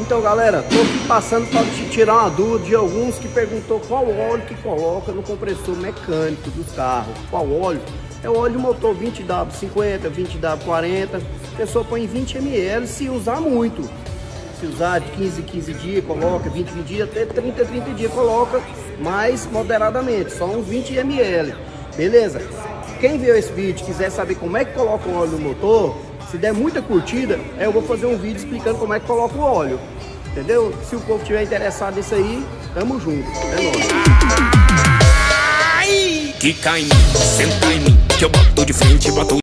Então galera, tô aqui passando para te tirar uma dúvida de alguns que perguntou qual óleo que coloca no compressor mecânico dos carros. Qual óleo? É o óleo motor 20W50, 20W40. A pessoa põe 20 ml se usar muito. Se usar de 15 15 dias, coloca 20 20 dias, até 30 30 dias coloca mais moderadamente, só uns 20 ml. Beleza? Quem viu esse vídeo quiser saber como é que coloca o óleo no motor, se der muita curtida, eu vou fazer um vídeo explicando como é que coloca o óleo. Entendeu? Se o povo tiver interessado nisso aí, tamo junto. É nóis. Quica em mim, senta em mim, que eu boto de frente, boto